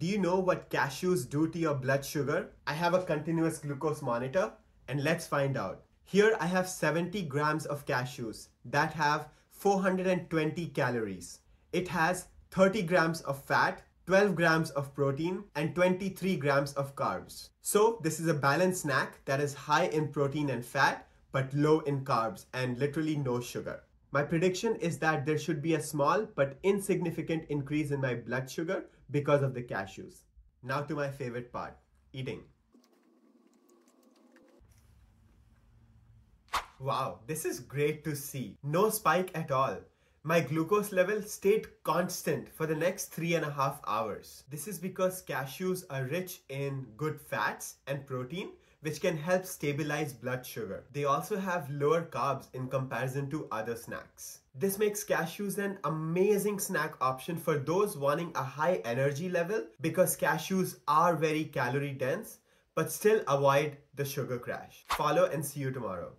Do you know what cashews do to your blood sugar? I have a continuous glucose monitor and let's find out. Here I have 70 grams of cashews that have 420 calories. It has 30 grams of fat, 12 grams of protein and 23 grams of carbs. So this is a balanced snack that is high in protein and fat but low in carbs and literally no sugar. My prediction is that there should be a small but insignificant increase in my blood sugar because of the cashews. Now to my favorite part, eating. Wow, this is great to see. No spike at all. My glucose level stayed constant for the next three and a half hours. This is because cashews are rich in good fats and protein, which can help stabilize blood sugar. They also have lower carbs in comparison to other snacks. This makes cashews an amazing snack option for those wanting a high energy level because cashews are very calorie dense but still avoid the sugar crash. Follow and see you tomorrow.